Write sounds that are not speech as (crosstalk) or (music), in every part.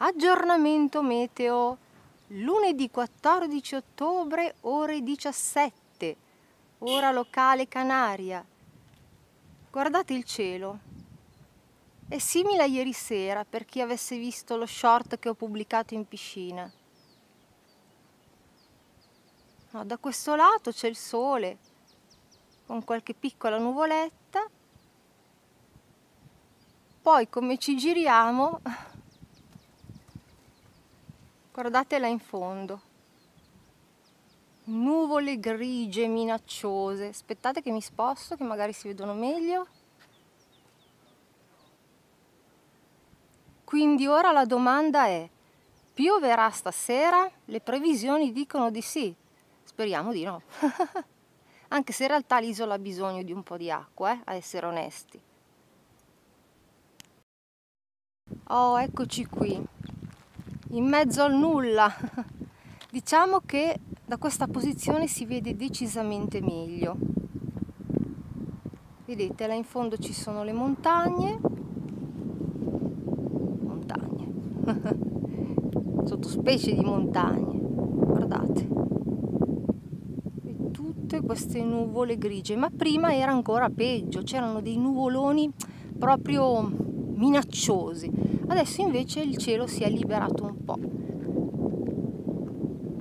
Aggiornamento meteo lunedì 14 ottobre ore 17, ora locale Canaria. Guardate il cielo. È simile a ieri sera per chi avesse visto lo short che ho pubblicato in piscina. No, da questo lato c'è il sole con qualche piccola nuvoletta. Poi come ci giriamo guardate là in fondo. Nuvole grigie minacciose. Aspettate che mi sposto che magari si vedono meglio. Quindi ora la domanda è pioverà stasera? le previsioni dicono di sì. Speriamo di no. (laughs) Anche se in realtà l'isola ha bisogno di un po' di acqua eh, a essere onesti. Oh eccoci qui in mezzo al nulla. (laughs) Diciamo che da questa posizione si vede decisamente meglio. Vedete, là in fondo ci sono le montagne. Montagne. (laughs) Sottospecie di montagne. Guardate. E tutte queste nuvole grigie, ma prima era ancora peggio, c'erano dei nuvoloni proprio minacciosi adesso invece il cielo si è liberato un po'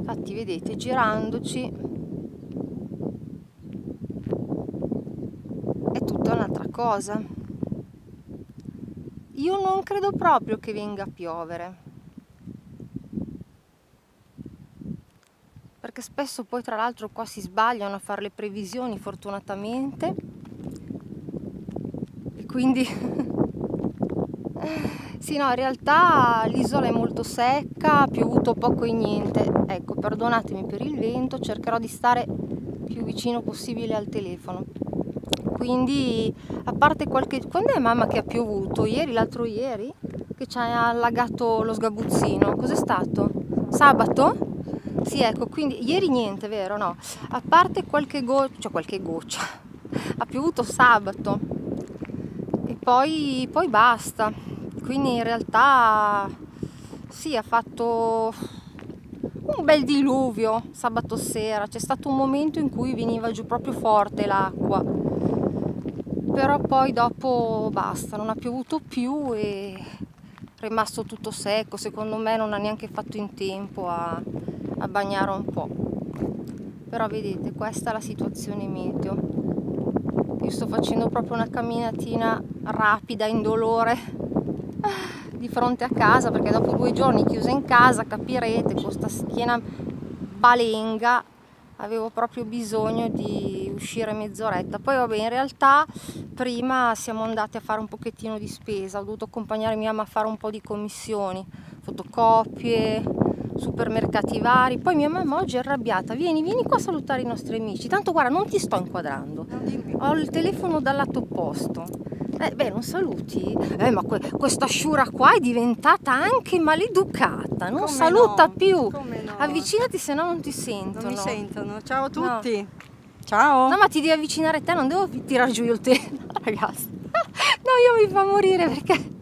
infatti vedete girandoci è tutta un'altra cosa. Io non credo proprio che venga a piovere. Perché spesso poi tra l'altro qua si sbagliano a fare le previsioni fortunatamente. E quindi (laughs) Sì, no, in realtà l'isola è molto secca, ha piovuto poco e niente. Ecco, perdonatemi per il vento, cercherò di stare più vicino possibile al telefono. Quindi, a parte qualche... Quando è mamma che ha piovuto? Ieri, l'altro ieri? Che ci ha allagato lo sgabuzzino. Cos'è stato? Sabato? Sì, ecco, quindi ieri niente, vero? No. A parte qualche goccia, cioè qualche goccia. (laughs) Ha piovuto sabato. E poi, poi basta quindi in realtà sì ha fatto un bel diluvio sabato sera. C'è stato un momento in cui veniva giù proprio forte l'acqua. Però poi dopo basta non ha piovuto più e è rimasto tutto secco. Secondo me non ha neanche fatto in tempo a, a bagnare un po' però vedete questa è la situazione meteo. Io sto facendo proprio una camminatina rapida indolore di fronte a casa perché dopo due giorni chiusa in casa capirete con questa schiena balenga avevo proprio bisogno di uscire mezz'oretta. Poi vabbè in realtà prima siamo andati a fare un pochettino di spesa. Ho dovuto accompagnare mia mamma a fare un po' di commissioni fotocopie supermercati vari. Poi mia mamma oggi è arrabbiata. Vieni vieni qua a salutare i nostri amici. Tanto guarda non ti sto inquadrando. Ho il telefono dal lato opposto eh, beh, non saluti? Eh, ma que questa sciura qua è diventata anche maleducata, non Come saluta no? più. No? Avvicinati, se no non ti sentono. Non mi sentono. Ciao a tutti. No. Ciao. No, ma ti devi avvicinare a te, non devo tirare giù il te. (laughs) Ragazzi. (laughs) No, io mi fa morire perché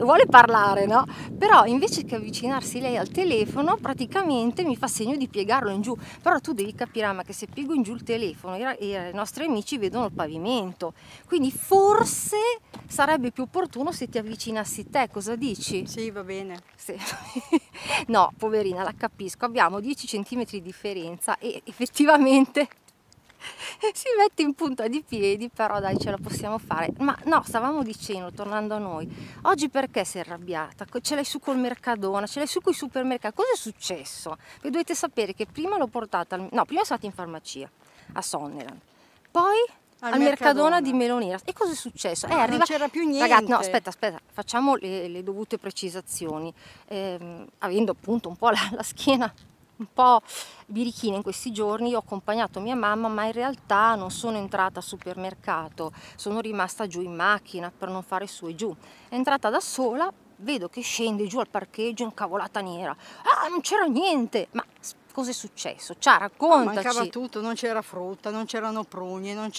vuole parlare, no? Però invece che avvicinarsi lei al telefono, praticamente mi fa segno di piegarlo in giù. Però tu devi capire, ma che se piego in giù il telefono, i, i nostri amici vedono il pavimento. Quindi forse sarebbe più opportuno se ti avvicinassi te, cosa dici? Sì, va bene. Sì. (laughs) no, poverina, la capisco, abbiamo 10 cm di differenza e effettivamente (laughs) si mette in punta di piedi, però dai ce la possiamo fare. Ma no, stavamo dicendo, tornando a noi, oggi perché sei arrabbiata? Ce l'hai su col Mercadona, ce l'hai su con i supermercati, cosa è successo? Perché dovete sapere che prima l'ho portata, al... no, prima è stata in farmacia, a Sonneland, poi al, al Mercadona. Mercadona di Melonera. E cosa è successo? Eh, arriva... Non c'era più niente. Ragazzi, no, aspetta, aspetta, facciamo le, le dovute precisazioni. Eh, avendo appunto un po' la, la schiena un po' birichina in questi giorni, ho accompagnato mia mamma ma in realtà non sono entrata al supermercato, sono rimasta giù in macchina per non fare su e giù. È entrata da sola, vedo che scende giù al parcheggio incavolata nera. Ah, non c'era niente! Ma cosa è successo? Ciao, raccontaci. Mancava tutto, non c'era frutta, non c'erano prugne, non,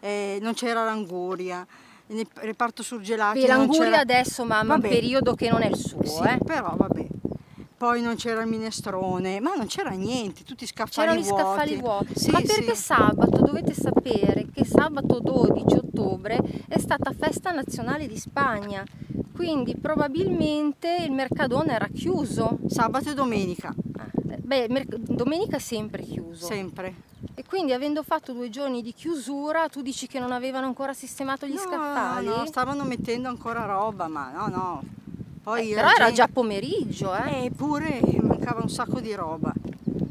eh, non c'era rangoria nel reparto surgelati. Beh, l'anguria adesso ma un periodo che non è il suo, sì, eh. però vabbè. Poi non c'era il minestrone, ma non c'era niente, tutti scaffali C'erano gli scaffali vuoti. Sì, ma perché sì. sabato dovete sapere che sabato 12 ottobre è stata festa nazionale di Spagna. Quindi probabilmente il Mercadone era chiuso. Sabato e domenica. Ah, beh, domenica è sempre chiuso. Sempre. E quindi avendo fatto due giorni di chiusura, tu dici che non avevano ancora sistemato gli no, scaffali? No, stavano mettendo ancora roba, ma no, no. Poi eh, però gente... era già pomeriggio, eh? Eppure mancava un sacco di roba.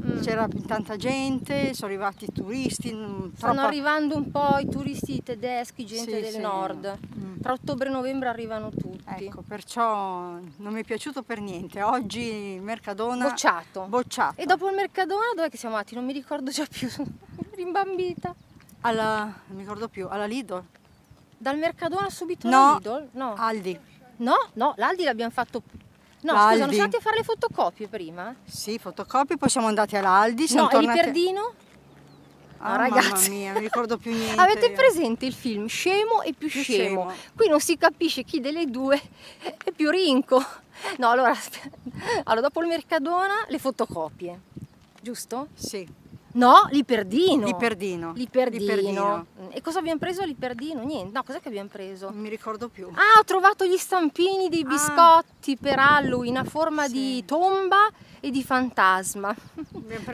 Mm. C'era tanta gente, sono arrivati i turisti. Stanno troppa... arrivando un po' i turisti tedeschi, gente sì, del sì. nord. Mm. Tra ottobre e novembre arrivano tutti. Ecco, perciò non mi è piaciuto per niente. Oggi Mercadona... Bocciato. Bocciato. E dopo il Mercadona dov'è che siamo andati? Non mi ricordo già più. (laughs) Rimbambita. Alla... non mi ricordo più, alla Lidl. Dal Mercadona subito no, alla Lidl? No, Aldi. No, no, l'Aldi l'abbiamo fatto... No, scusa, non siamo andati a fare le fotocopie prima? Sì, fotocopie, poi siamo andati all'Aldi. No, tornati... e Liperdino? Ah, ragazzi. mamma mia, non ricordo più (laughs) niente. Avete io. presente il film Scemo e più, più scemo. scemo. Qui non si capisce chi delle due (laughs) è più rinco. No, allora, (laughs) allora dopo il Mercadona le fotocopie, giusto? Sì. No, l'Iperdino. L'Iperdino. L'Iperdino. L'Iperdino. E cosa abbiamo preso all'Iperdino? Niente. No, cos'è che abbiamo preso? Non mi ricordo più. Ah, ho trovato gli stampini dei biscotti ah. per Halloween a forma sì. di tomba e di fantasma.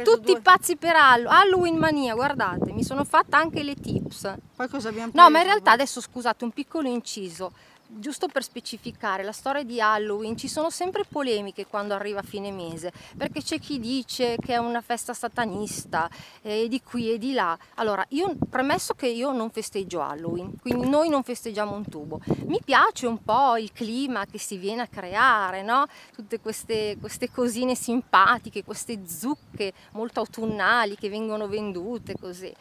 Tutti due... pazzi per Halloween. Halloween mania, guardate, mi sono fatta anche le tips. Poi cosa abbiamo preso? No, ma in realtà adesso scusate, un piccolo inciso giusto per specificare la storia di Halloween, ci sono sempre polemiche quando arriva fine mese, perché c'è chi dice che è una festa satanista, eh, di qui e di là. Allora, io premesso che io non festeggio Halloween, quindi noi non festeggiamo un tubo. Mi piace un po' il clima che si viene a creare, no? Tutte queste, queste cosine simpatiche, queste zucche molto autunnali che vengono vendute così.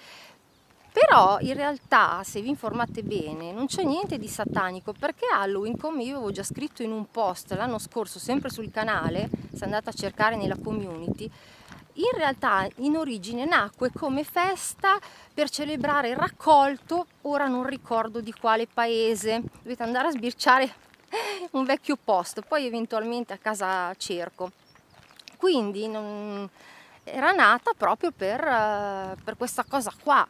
Però in realtà, se vi informate bene, non c'è niente di satanico perché Halloween, come io avevo già scritto in un post l'anno scorso, sempre sul canale, se andate a cercare nella community, in realtà in origine nacque come festa per celebrare il raccolto, ora non ricordo di quale paese, dovete andare a sbirciare (laughs) un vecchio post, poi eventualmente a casa cerco. Quindi non, era nata proprio per, per questa cosa qua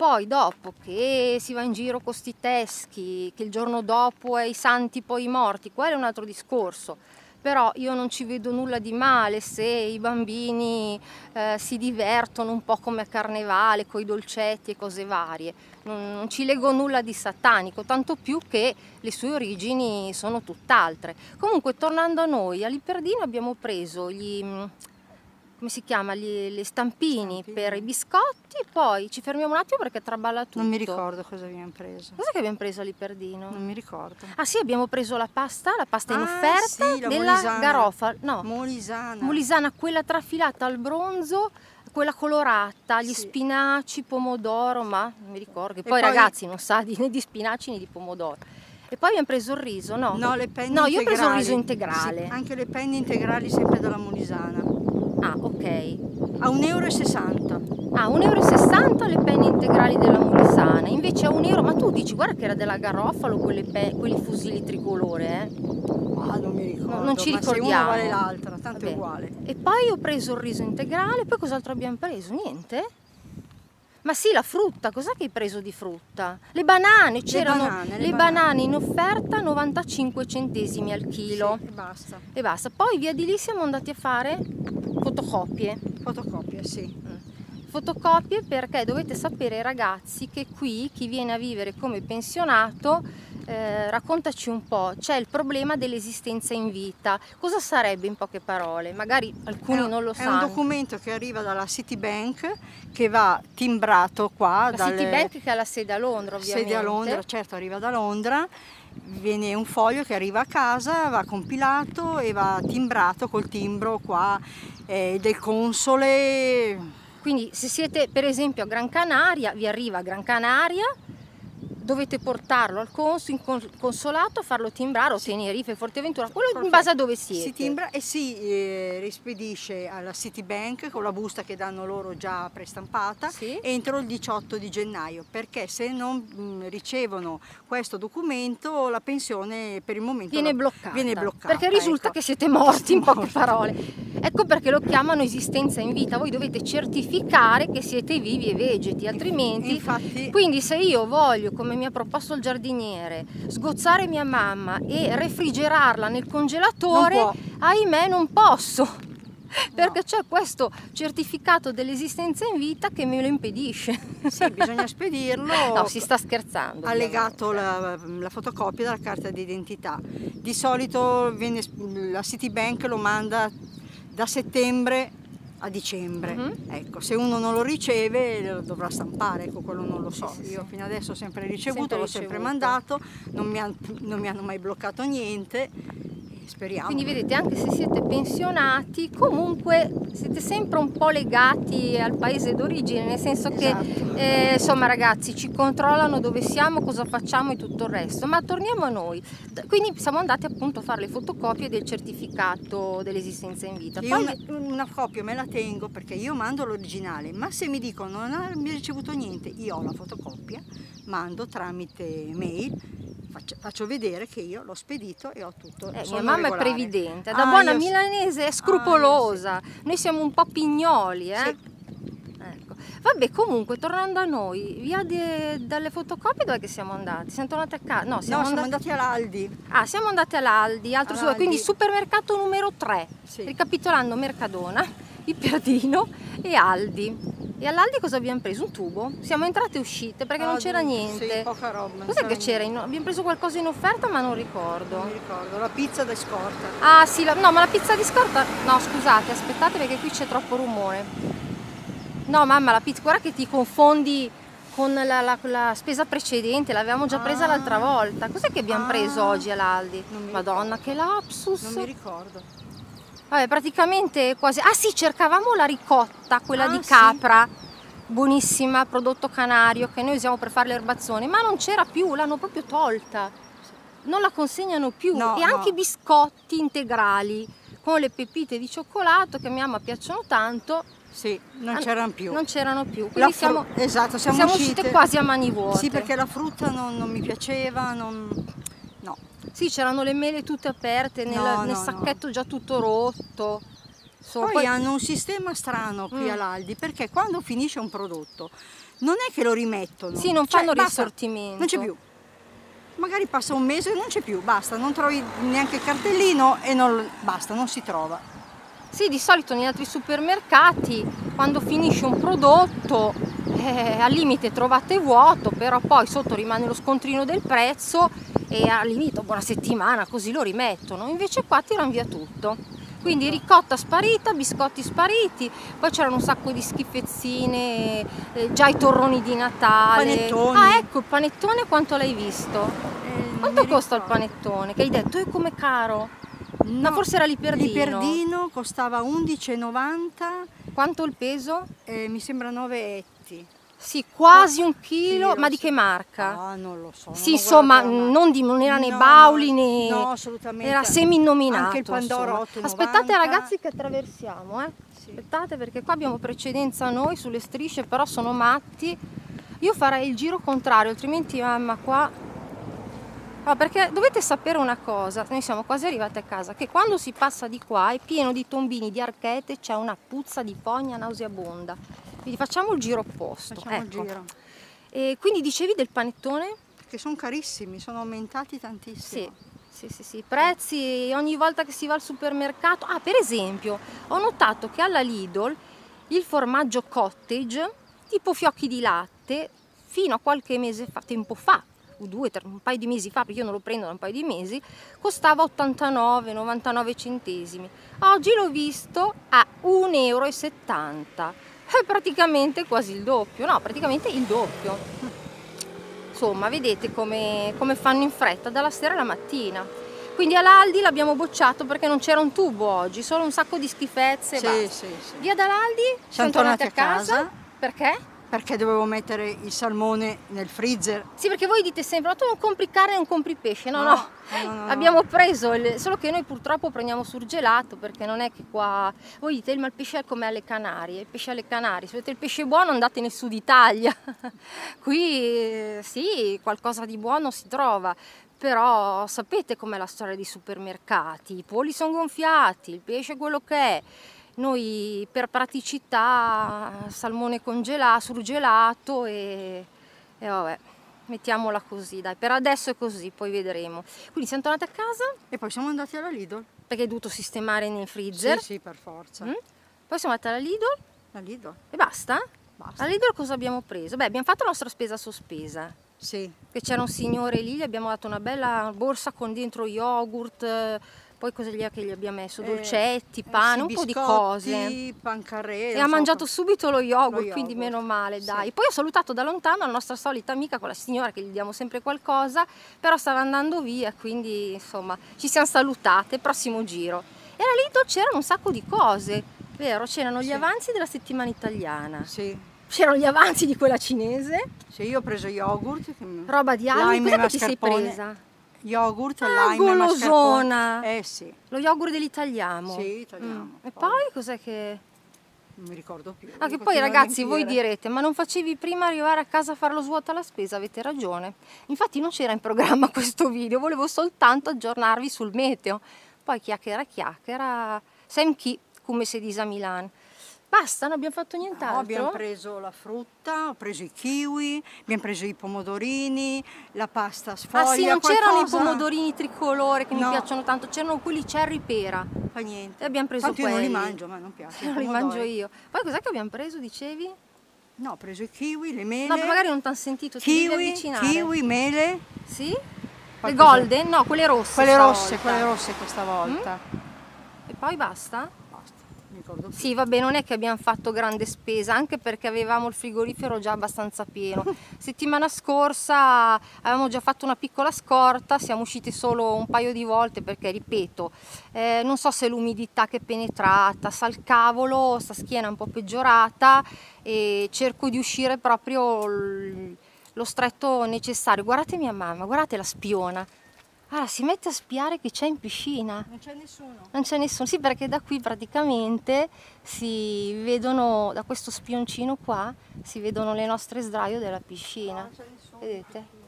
poi dopo che si va in giro con sti teschi, che il giorno dopo è i santi poi i morti, quello è un altro discorso. Però io non ci vedo nulla di male se i bambini eh, si divertono un po' come a carnevale, con i dolcetti e cose varie. Non, non ci leggo nulla di satanico, tanto più che le sue origini sono tutt'altre. Comunque, tornando a noi, all'Iperdino abbiamo preso gli come si chiama, gli, le stampini, stampini, per i biscotti, poi ci fermiamo un attimo perché traballa tutto. Non mi ricordo cosa abbiamo preso. Che abbiamo preso all'Iperdino? Non mi ricordo. Ah sì, abbiamo preso la pasta, la pasta in ah, offerta sì, della molisana. garofa, no. Molisana. Molisana, quella trafilata al bronzo, quella colorata, gli sì. spinaci, pomodoro, ma non mi ricordo. Che poi, poi ragazzi non sa di, né di spinaci né di pomodoro. E poi abbiamo preso il riso, no? No, le penne No, integrali. io ho preso il riso integrale. Sì, anche le penne integrali sempre dalla Molisana. Ah, ok. A 1,60 euro. Ah, 1,60 euro le penne integrali della Molisana, invece a 1 euro, ma tu dici guarda che era della Garofalo quelle pe- quelli fusilli tricolore, eh? Ah, non mi ricordo. No, non ci ricordiamo. Vale l'altra, tanto Vabbè. è uguale. E poi ho preso il riso integrale, poi cos'altro abbiamo preso? Niente? Ma sì, la frutta, cos'è che hai preso di frutta? Le banane, c'erano banane, le le banane. banane in offerta 95 centesimi al chilo. Sì, e basta. E basta. Poi via di lì siamo andati a fare fotocopie. Fotocopia, sì. Fotocopie perché dovete sapere ragazzi che qui chi viene a vivere come pensionato eh, raccontaci un po', c'è il problema dell'esistenza in vita. Cosa sarebbe in poche parole? Magari alcuni È non lo È sanno. un documento che arriva dalla Citibank che va timbrato qua. La dalle- Citibank che ha la sede a Londra ovviamente. sede a Londra, certo arriva da Londra, viene un foglio che arriva a casa, va compilato e va timbrato col timbro qua eh, del console. Quindi se siete per esempio a Gran Canaria, vi arriva a Gran Canaria, dovete portarlo al cons- in con- consolato, farlo timbrare o Tenerife, Forteventura, quello in Perfetto. base a dove siete. Si timbra e si eh, rispedisce alla Citibank con la busta che danno loro già prestampata Sì. entro il 18 di gennaio perché se non mh, ricevono questo documento la pensione per il momento Viene la- bloccata, viene bloccata, perché risulta ecco. che siete morti in poche parole. Ecco perché lo chiamano esistenza in vita. Voi dovete certificare che siete vivi e vegeti, altrimenti. Infatti, Quindi, se io voglio, come mi ha proposto il giardiniere, sgozzare mia mamma e refrigerarla nel congelatore, Non ahimè, non posso. Perché c'è questo certificato dell'esistenza in vita che me lo impedisce. sì, bisogna spedirlo. (laughs) No, si sta scherzando. allegato ovviamente. la, la fotocopia della carta d'identità. Di solito viene, la Citibank lo manda da settembre a dicembre. Mhm. Ecco, se uno non lo riceve lo dovrà stampare, ecco, quello non lo so. Sì, sì, Io fino adesso ho sempre ricevuto, l'ho sempre mandato, non mi, han- non mi hanno mai bloccato niente. Speriamo. Quindi vedete, anche se siete pensionati, comunque siete sempre un po' legati al paese d'origine, nel senso che Esatto. eh, insomma ragazzi ci controllano dove siamo, cosa facciamo e tutto il resto. Ma torniamo a noi. Quindi siamo andati appunto a fare le fotocopie del certificato dell'esistenza in vita. Io Poi una, una copia me la tengo perché io mando l'originale, ma se mi dicono non ha mi ha ricevuto niente, io ho la fotocopia, mando tramite mail, faccio, faccio vedere che io l'ho spedito e ho tutto. Eh, mia mamma regolare. è previdente, da Ah, buona sì. milanese è Ah, scrupolosa. Noi siamo un po' pignoli, eh? Sì. Ecco. Vabbè, comunque, tornando a noi, via de- dalle fotocopie dove siamo andati? Siamo tornati a casa? No, siamo No, siamo andati... andati all'Aldi. Ah, siamo andati all'Aldi, su- All'Aldi. quindi supermercato numero 3, Sì. ricapitolando Mercadona, Iperdino e Aldi. E all'Aldi cosa abbiamo preso? Un tubo? Siamo entrate e uscite perché non Ah, c'era sì, niente. poca roba. non Cos'è che c'era? in- Abbiamo preso qualcosa in offerta ma non Non ricordo. mi ricordo, la pizza da scorta. Ah sì, la- no ma la pizza di scorta... No scusate, aspettate perché qui c'è troppo rumore. No mamma, la pizza, guarda che ti confondi con la, la- la spesa precedente, l'avevamo già presa Ah. l'altra volta. Cos'è che abbiamo Ah. preso oggi all'Aldi? Non Madonna, ricordo. che lapsus! Non mi ricordo. Vabbè, praticamente quasi... Ah sì, cercavamo la ricotta, quella Ah, di sì. capra, buonissima, prodotto canario, che noi usiamo per fare l'erbazzone, ma non c'era più, l'hanno proprio tolta. Non la consegnano più. No, e anche i biscotti integrali con le pepite di cioccolato che a mia mamma piacciono tanto, Sì, non c'erano più. non c'erano più. Quindi siamo, esatto, siamo, siamo uscite, uscite quasi a mani vuote. Sì, perché la frutta non, non mi piaceva, non... no. Sì, c'erano le mele tutte aperte, nel, No, nel no, no. sacchetto già tutto rotto. Insomma, Poi poi- hanno un sistema strano qui Mm. all'Aldi perché quando finisce un prodotto non è che lo rimettono. Sì, non Cioè, fanno basta, risortimento. Non c'è più. Magari passa un mese e non c'è più, basta, non trovi neanche il cartellino e non, basta, non si trova. Sì, di solito negli altri supermercati quando finisce un prodotto eh, al limite trovate vuoto, però poi sotto rimane lo scontrino del prezzo e al limite dopo una settimana così lo rimettono. Invece qua tirano via tutto. Quindi ricotta sparita, biscotti spariti, poi c'erano un sacco di schifezzine, eh, già i torroni di Natale. Panettoni. Ah ecco, il panettone quanto l'hai visto? Eh, Quanto costa il panettone? Che hai detto, è come caro? No, No, forse era l'iperdino. L'iperdino costava 11,90 Quanto il peso? e mi sembra 9 etti. Sì, quasi un chilo, Chilo, ma di sì. che marca? Ah, non lo so. sì, non insomma, non, di, non era né No, Bauli né... No, assolutamente. Era semi-nominato. Anche il Pandoro insomma. 8,90. Aspettate ragazzi che attraversiamo, eh. Sì. Aspettate perché qua abbiamo precedenza noi sulle strisce, però sono matti. Io farei il giro contrario, altrimenti mamma qua... Ah, perché dovete sapere una cosa, noi siamo quasi arrivati a casa, che quando si passa di qua è pieno di tombini, di archete, c'è una puzza di fogna nauseabonda. Quindi facciamo il giro opposto. Facciamo il ecco. giro. E quindi dicevi del panettone? Che sono carissimi, sono aumentati tantissimo. Sì, sì, sì, sì. prezzi ogni volta che si va al supermercato. Ah, per esempio, ho notato che alla Lidl il formaggio cottage, tipo fiocchi di latte, fino a qualche mese fa, tempo fa, due, tre, un paio di mesi fa, perché io non lo prendo da un paio di mesi, costava 89-99 centesimi. Oggi l'ho visto a 1,70 euro. È praticamente quasi il doppio, no, praticamente il doppio. Insomma, vedete come, come fanno in fretta dalla sera alla mattina. Quindi all'Aldi l'abbiamo bocciato perché non c'era un tubo oggi, solo un sacco di schifezze. Sì, sì, sì. Via dall'Aldi, siamo tornati a casa. Perché? Perché dovevo mettere il salmone nel freezer. Sì, perché voi dite sempre, ma tu non compri carne, non compri pesce. No, No, no, no, no, no. abbiamo preso, il- solo che noi purtroppo prendiamo surgelato, perché non è che qua... Voi dite, ma il pesce è come alle Canarie, il pesce alle Canarie, se volete il pesce buono andate nel sud Italia. (laughs) Qui eh, sì, qualcosa di buono si trova. Però sapete com'è la storia dei supermercati, i polli sono gonfiati, il pesce è quello che è. Noi per praticità salmone congelato, surgelato e, e vabbè, mettiamola così, dai, per adesso è così, poi vedremo. Quindi siamo tornati a casa E poi siamo andati alla Lidl. perché hai dovuto sistemare nel freezer, Sì, sì, per forza. Mm? poi siamo andati alla Lidl La Lidl. e basta. Basta. Alla Lidl cosa abbiamo preso? Beh, abbiamo fatto la nostra spesa sospesa, Sì. che c'era un signore lì, gli abbiamo dato una bella borsa con dentro yogurt, poi cosa gli, che gli abbiamo messo? Eh, Dolcetti, eh, pane, sì, un po' di cose. pancarré. E ha mangiato subito lo yogurt, Lo quindi yogurt, meno male, sì. dai. Poi ho salutato da lontano la nostra solita amica, quella signora che gli diamo sempre qualcosa, però stava andando via, quindi insomma ci siamo salutate, prossimo giro. E alla Lidl c'erano un sacco di cose, vero? C'erano gli Sì. avanzi della settimana italiana, Sì. c'erano gli avanzi di quella cinese, Sì, io ho preso yogurt. roba di alghe, cos'è che ti sei presa? Yogurt, Ah, lime mascarpone. Eh sì, Lo yogurt dell'italiano. Sì, italiano. Mm. E Poi- poi cos'è che... non mi ricordo più. Anche Lo poi ragazzi voi direte ma non facevi prima arrivare a casa a fare lo svuoto alla spesa, avete ragione. Infatti non c'era in programma (laughs) questo video, volevo soltanto aggiornarvi sul meteo. Poi chiacchiera chiacchiera, sem chi, come si dice a Milano. Basta, non abbiamo fatto No, nient'altro. abbiamo preso la frutta, ho preso i kiwi, abbiamo preso i pomodorini, la pasta sfoglia, ah sì, non c'erano i pomodorini tricolore che mi No. piacciono tanto, c'erano quelli cherry pera. Fa niente. E abbiamo preso Tanto io non li quelli. mangio, ma non piace. (laughs) Non li mangio io. Poi cos'è che abbiamo preso, dicevi? No, ho preso i kiwi, le mele. No, ma magari non ti hanno sentito, ti devi kiwi, avvicinare. kiwi, mele. Sì? Le Qualcosa- golden? No, quelle rosse. Quelle rosse, quelle rosse questa volta. E poi basta? Più. Sì, vabbè, non è che abbiamo fatto grande spesa, anche perché avevamo il frigorifero già abbastanza pieno. (laughs) Settimana scorsa avevamo già fatto una piccola scorta, siamo usciti solo un paio di volte perché, ripeto, eh, non so se l'umidità che è penetrata, sa il cavolo, sta schiena un po' peggiorata e cerco di uscire proprio lo stretto necessario. Guardate mia mamma, guardate la spiona. Allora, si mette a spiare che c'è in piscina. Non c'è nessuno. Non c'è nessuno, sì perché da qui praticamente si vedono, da questo spioncino qua, si vedono le nostre sdraio della piscina. Non c'è nessuno. Vedete?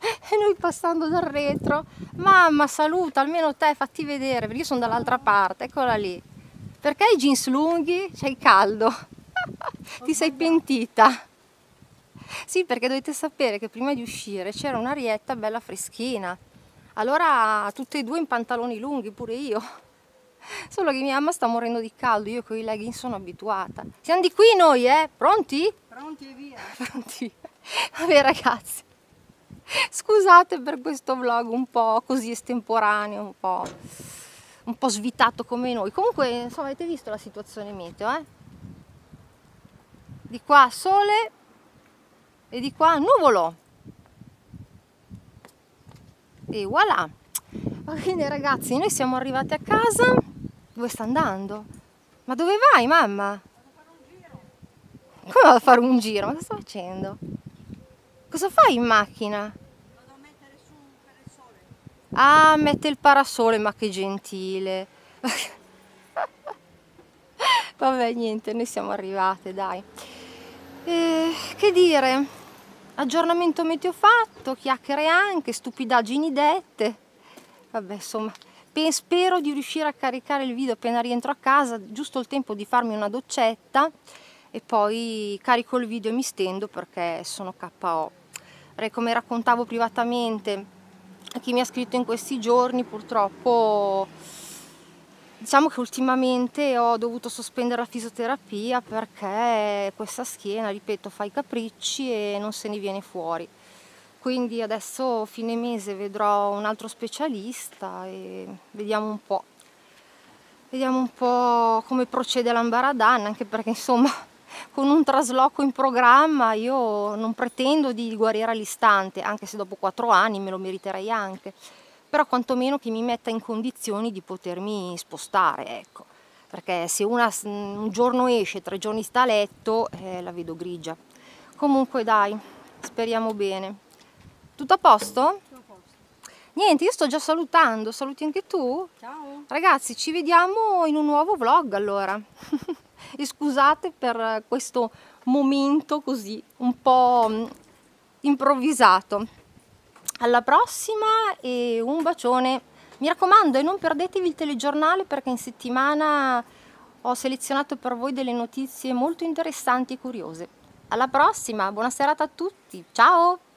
E noi passando dal retro, mamma saluta, almeno te fatti vedere, perché io sono dall'altra parte, eccola lì. Perché i jeans lunghi? C'hai caldo. (laughs) Ti sei pentita. Sì, perché dovete sapere che prima di uscire c'era un'arietta bella freschina. Allora tutte e due in pantaloni lunghi, pure io. Solo che mia mamma sta morendo di caldo, io con i leggings sono abituata. Siamo di qui noi, eh? Pronti? Pronti e via. (laughs) Pronti? Vabbè ragazzi, scusate per questo vlog un po' così estemporaneo, un po', un po' svitato come noi. Comunque, insomma, avete visto la situazione meteo, eh? Di qua sole e di qua nuvolo. E voilà. Bene ragazzi, noi siamo arrivati a casa. Dove sta andando? Ma dove vai mamma? Come vado a fare un giro? Ma cosa sta facendo? Cosa fai in macchina? Vado a mettere su per il sole. Ah, mette il parasole, ma che gentile. (laughs) Vabbè, niente, noi siamo arrivate, dai. Eh, che dire? Aggiornamento meteo fatto, chiacchiere anche, stupidaggini dette. Vabbè, insomma, pe- spero di riuscire a caricare il video appena rientro a casa, giusto il tempo di farmi una doccetta e poi carico il video e mi stendo perché sono KO. Come raccontavo privatamente a chi mi ha scritto in questi giorni, purtroppo diciamo che ultimamente ho dovuto sospendere la fisioterapia perché questa schiena, ripeto, fa i capricci e non se ne viene fuori. Quindi adesso fine mese vedrò un altro specialista e vediamo un po'. Vediamo un po' come procede l'ambaradan, anche perché insomma (laughs) con un trasloco in programma io non pretendo di guarire all'istante, anche se dopo quattro anni me lo meriterei anche, però quantomeno che mi metta in condizioni di potermi spostare, ecco. perché se una un giorno esce, tre giorni sta a letto, eh, la vedo grigia. Comunque dai, speriamo bene. Tutto a posto? Niente, io sto già salutando, saluti anche tu? Ciao. Ragazzi, ci vediamo in un nuovo vlog allora. (laughs) e scusate per questo momento così un po' mm, improvvisato. Alla prossima e un bacione. Mi raccomando, e non perdetevi il telegiornale perché in settimana ho selezionato per voi delle notizie molto interessanti e curiose. Alla prossima, buona serata a tutti, ciao!